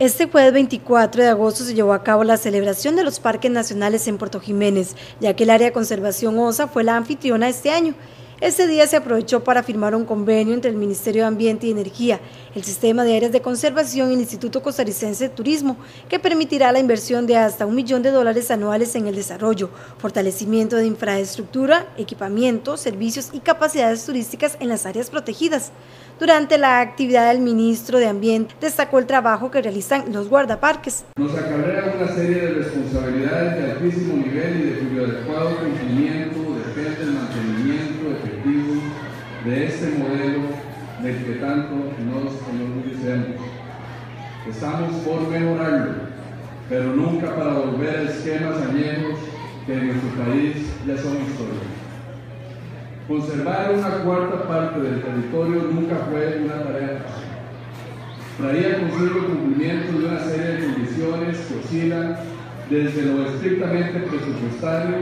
Este jueves 24 de agosto se llevó a cabo la celebración de los parques nacionales en Puerto Jiménez, ya que el área de conservación OSA fue la anfitriona este año. Este día se aprovechó para firmar un convenio entre el Ministerio de Ambiente y Energía, el Sistema de Áreas de Conservación y el Instituto Costarricense de Turismo, que permitirá la inversión de hasta un millón de dólares anuales en el desarrollo, fortalecimiento de infraestructura, equipamiento, servicios y capacidades turísticas en las áreas protegidas. Durante la actividad, el ministro de Ambiente destacó el trabajo que realizan los guardaparques. Nos acarrea una serie de responsabilidades de altísimo nivel y de cuyo adecuado cumplimiento depende el mantenimiento de este modelo del que tanto nos enorgullecemos. Estamos por mejorarlo, pero nunca para volver a esquemas añejos que en nuestro país ya son historia. Conservar una cuarta parte del territorio nunca fue una tarea fácil. Traía consigo el cumplimiento de una serie de condiciones que oscilan desde lo estrictamente presupuestario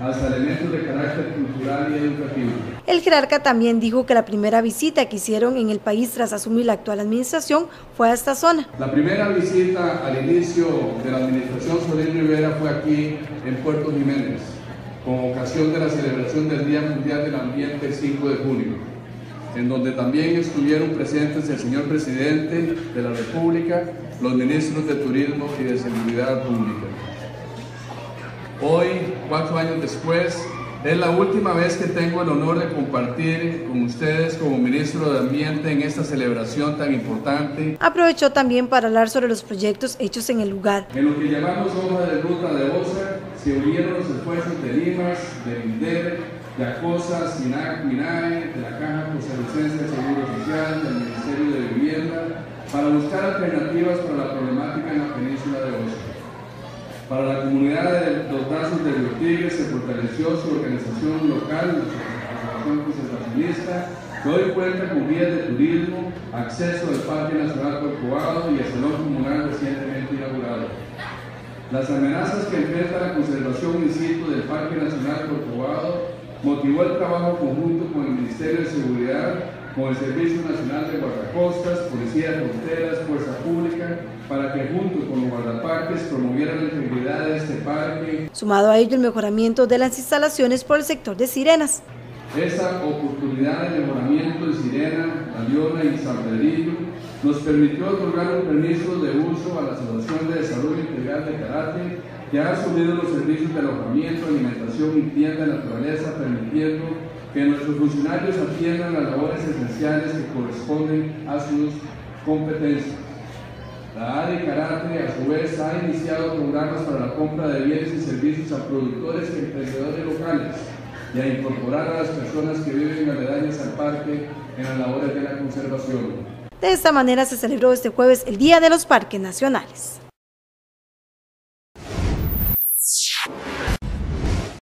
hasta elementos de carácter cultural y educativo. El jerarca también dijo que la primera visita que hicieron en el país tras asumir la actual administración fue a esta zona. La primera visita al inicio de la administración Solís Rivera fue aquí en Puerto Jiménez con ocasión de la celebración del Día Mundial del Ambiente el 5 de junio, en donde también estuvieron presentes el señor presidente de la República, los ministros de Turismo y de Seguridad Pública. Hoy, cuatro años después, es la última vez que tengo el honor de compartir con ustedes como ministro de Ambiente en esta celebración tan importante. Aprovechó también para hablar sobre los proyectos hechos en el lugar. En lo que llamamos hoja de ruta de OSA, se unieron los esfuerzos de Limas, de INDER, de ACOSA, SINAC, MINAE, de la Caja Costarricense de Seguro Social, del Ministerio de Vivienda, para buscar alternativas para la problemática en la península de Osa. Para la comunidad de los brazos de Río Tigre se fortaleció su organización local, la Asociación Conservacionista, que hoy cuenta con vías de turismo, acceso al Parque Nacional Corcovado y el Salón Comunal recientemente inaugurado. Las amenazas que enfrenta la conservación in situ del Parque Nacional Corcovado motivó el trabajo conjunto con el Ministerio de Seguridad con el Servicio Nacional de Guardacostas, Policía de Fronteras, Fuerza Pública, para que junto con los guardaparques promovieran la integridad de este parque. Sumado a ello el mejoramiento de las instalaciones por el sector de Sirenas. Esa oportunidad de mejoramiento de Sirena, La Liona y San Pedrillo nos permitió otorgar un permiso de uso a la Asociación de Desarrollo Integral de Karate que ha asumido los servicios de alojamiento, alimentación y tienda de naturaleza, permitiendo que nuestros funcionarios atiendan las labores esenciales que corresponden a sus competencias. La ADE Karate, a su vez, ha iniciado programas para la compra de bienes y servicios a productores y emprendedores locales y a incorporar a las personas que viven aledañas al parque en las labores de la conservación. De esta manera se celebró este jueves el Día de los Parques Nacionales.